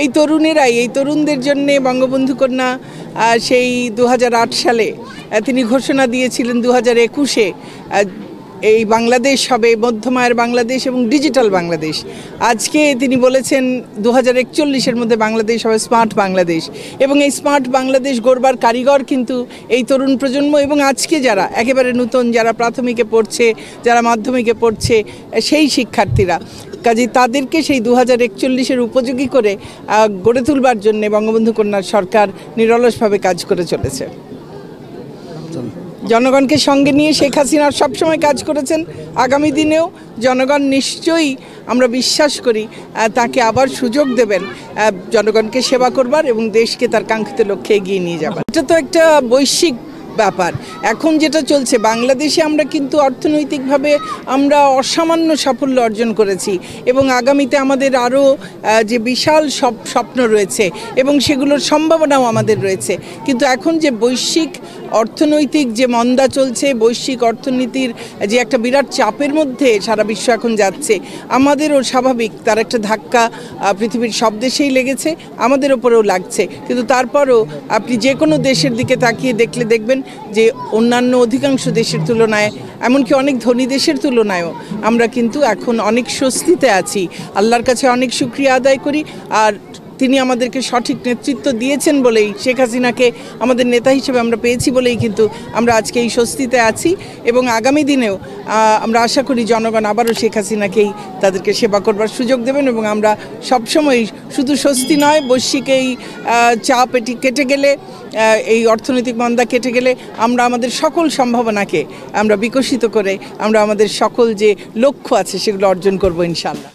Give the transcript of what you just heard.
এই তরুণেরাই, এই তরুণদের জন্য বঙ্গবন্ধু কন্যা সেই দু হাজার আট সালে তিনি ঘোষণা দিয়েছিলেন দু হাজার একুশে এই বাংলাদেশ হবে মধ্যমায়ের বাংলাদেশ এবং ডিজিটাল বাংলাদেশ। আজকে তিনি বলেছেন দু হাজার একচল্লিশের মধ্যে বাংলাদেশ হবে স্মার্ট বাংলাদেশ এবং এই স্মার্ট বাংলাদেশ গড়বার কারিগর কিন্তু এই তরুণ প্রজন্ম এবং আজকে যারা, একেবারে নতুন যারা প্রাথমিকে পড়ছে, যারা মাধ্যমিকে পড়ছে, সেই শিক্ষার্থীরা। কাজে তাদেরকে সেই দু হাজার একচল্লিশের উপযোগী করে গড়ে তুলবার জন্য বঙ্গবন্ধু কন্যার সরকার নিরলসভাবে কাজ করে চলেছে। জনগণকে সঙ্গে নিয়ে শেখ হাসিনা সবসময় কাজ করেছেন। আগামী দিনেও জনগণ নিশ্চয়ই, আমরা বিশ্বাস করি তাকে আবার সুযোগ দেবেন জনগণকে সেবা করবার এবং দেশকে তার কাঙ্ক্ষিত লক্ষ্যে এগিয়ে নিয়ে যাবার। এটা তো একটা বৈশ্বিক ব্যাপার। এখন যেটা চলছে, বাংলাদেশে আমরা কিন্তু অর্থনৈতিকভাবে আমরা অসামান্য সাফল্য অর্জন করেছি এবং আগামীতে আমাদের আরও যে বিশাল সব স্বপ্ন রয়েছে এবং সেগুলোর সম্ভাবনাও আমাদের রয়েছে। কিন্তু এখন যে বৈশ্বিক অর্থনৈতিক যে মন্দা চলছে, বৈশ্বিক অর্থনীতির যে একটা বিরাট চাপের মধ্যে সারা বিশ্ব এখন যাচ্ছে, আমাদেরও স্বাভাবিক তার একটা ধাক্কা পৃথিবীর সব দেশেই লেগেছে, আমাদের ওপরেও লাগছে। কিন্তু তারপরও আপনি যে কোনো দেশের দিকে তাকিয়ে দেখলে দেখবেন যে অন্যান্য অধিকাংশ দেশের তুলনায়, এমনকি অনেক ধনী দেশের তুলনায়ও আমরা কিন্তু এখন অনেক স্বস্তিতে আছি। আল্লাহর কাছে অনেক শুক্রিয়া আদায় করি। আর তিনি আমাদেরকে সঠিক নেতৃত্ব দিয়েছেন বলেই শেখ হাসিনাকে আমাদের নেতা হিসেবে আমরা পেয়েছি বলেই কিন্তু আমরা আজকে এই স্বস্তিতে আছি এবং আগামী দিনেও আমরা আশা করি জনগণ আবারও শেখ হাসিনাকেই তাদেরকে সেবা করবার সুযোগ দেবেন এবং আমরা সবসময় শুধু স্বস্তি নয়, বৈশ্বিক এই চাপ এটি কেটে গেলে এই অর্থনৈতিক মন্দা কেটে গেলে আমরা আমাদের সকল সম্ভাবনাকে আমরা বিকশিত করে আমরা আমাদের সকল যে লক্ষ্য আছে সেগুলো অর্জন করব ইনশাল্লাহ